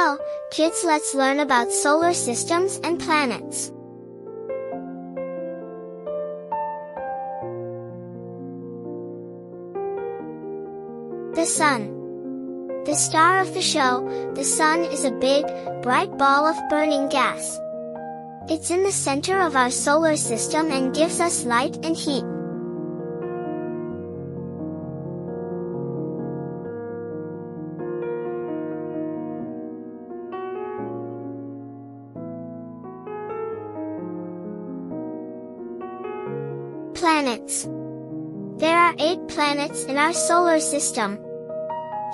Hello, kids let's learn about solar systems and planets. The Sun The star of the show, the Sun is a big, bright ball of burning gas. It's in the center of our solar system and gives us light and heat. Planets. There are eight planets in our solar system.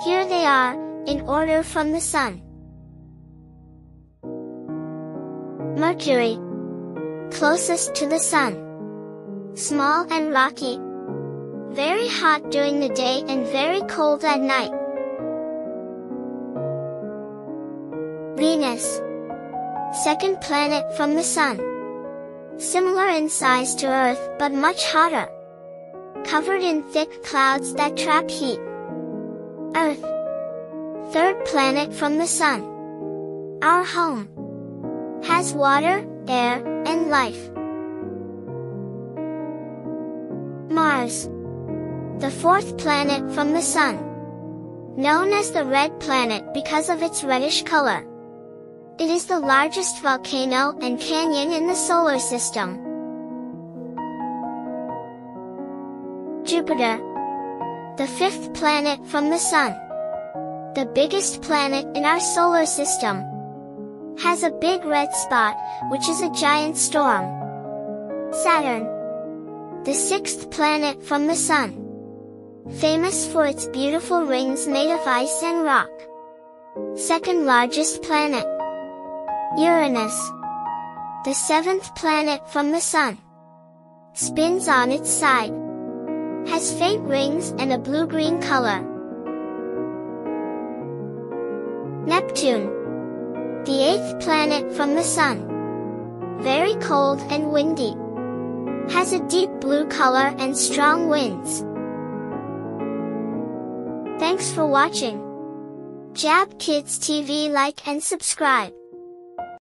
Here they are, in order from the Sun. Mercury. Closest to the Sun. Small and rocky. Very hot during the day and very cold at night. Venus. Second planet from the Sun. Similar in size to Earth but much hotter. Covered in thick clouds that trap heat. Earth. Third planet from the Sun. Our home. Has water, air, and life. Mars. The fourth planet from the Sun. Known as the red planet because of its reddish color. It is the largest volcano and canyon in the solar system. Jupiter. The fifth planet from the Sun. The biggest planet in our solar system. Has a big red spot, which is a giant storm. Saturn. The sixth planet from the Sun. Famous for its beautiful rings made of ice and rock. Second largest planet. Uranus. The seventh planet from the Sun. Spins on its side. Has faint rings and a blue-green color. Neptune. The eighth planet from the Sun. Very cold and windy. Has a deep blue color and strong winds. Thanks for watching. Jab Kids TV like and subscribe.